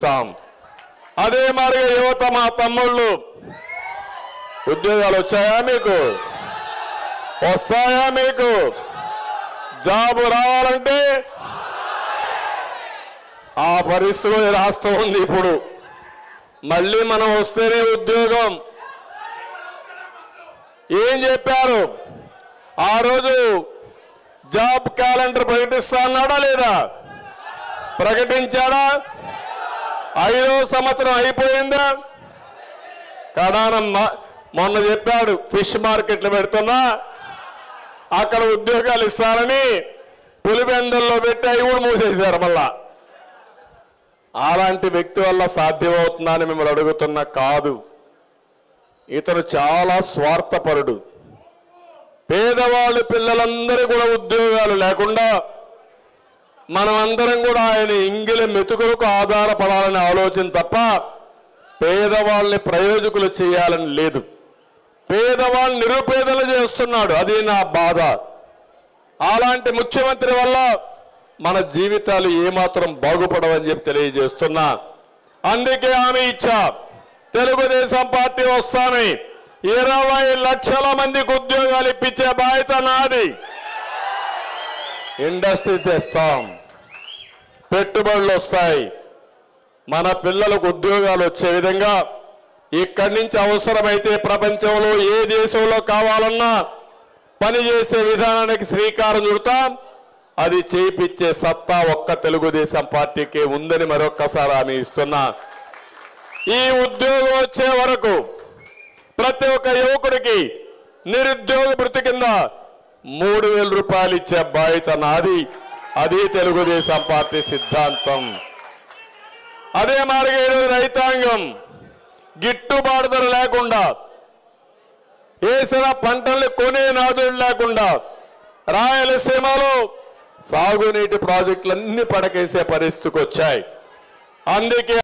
ఇస్తాం అదే మరి యువత మా తమ్ముళ్ళు. ఉద్యోగాలు వచ్చాయా మీకు? వస్తాయా మీకు? జాబు రావాలంటే? ఆ పరిస్థితిలో రాష్ట్రం ఉంది ఇప్పుడు. మళ్ళీ మనం వస్తేనే ఉద్యోగం. ఏం చెప్పారు? ఆ రోజు జాబ్ క్యాలెండర్ ప్రకటిస్తా అన్నాడా లేదా? ప్రకటించాడా? ఐదో సంవత్సరం అయిపోయిందా? కడానం మొన్న చెప్పాడు ఫిష్ మార్కెట్లు పెడుతున్నా. అక్కడ ఉద్యోగాలు ఇస్తారని పులిబెందల్లో పెట్టి అవి కూడా మూసేశారు మళ్ళా. అలాంటి వ్యక్తి వల్ల సాధ్యమవుతుందని మిమ్మల్ని అడుగుతున్నా కాదు. ఇతను చాలా స్వార్థపరుడు. పేదవాళ్ళు పిల్లలందరూ కూడా ఉద్యోగాలు లేకుండా మనమందరం కూడా ఆయన ఇంగిలి మెతుకులకు ఆధారపడాలనే ఆలోచన తప్ప పేదవాళ్ళని ప్రయోజకులు చేయాలని లేదు. పేదవాళ్ళు నిరుపేదలు చేస్తున్నాడు. అది నా బాధ. అలాంటి ముఖ్యమంత్రి వల్ల మన జీవితాలు ఏమాత్రం బాగుపడవని చెప్పి తెలియజేస్తున్నా. అందుకే ఆమె ఇచ్చా. తెలుగుదేశం పార్టీ వస్తానని. ఇరవై లక్షల మందికి ఉద్యోగాలు ఇప్పించే బాధ్యత నాది. ఇండస్ట్రీ తెస్తాం. పెట్టుబడులు వస్తాయి. మన పిల్లలకు ఉద్యోగాలు వచ్చే విధంగా ఇక్కడి నుంచి అవసరమైతే ప్రపంచంలో ఏ దేశంలో కావాలన్నా పనిచేసే విధానానికి శ్రీకారం చుడతాం. అది చేయించే సత్తా ఒక్క తెలుగుదేశం పార్టీకే ఉందని మరొక్కసారి హామీ ఇస్తున్నా. ఈ ఉద్యోగం వచ్చే వరకు ప్రతి ఒక్క యువకుడికి నిరుద్యోగ వృత్తి కింద మూడు వేల రూపాయలు ఇచ్చే బాధ్యత నాది. అది తెలుగుదేశం పార్టీ సిద్ధాంతం. అదే మాదిరిగా ఈరోజు రైతాంగం గిట్టుబాటు ధర లేకుండా వేసిన పంటల్ని కొనే నాదులు లేకుండా రాయలసీమలో సాగునీటి ప్రాజెక్టులన్నీ పడకేసే పరిస్థితికి వచ్చాయి. అందుకే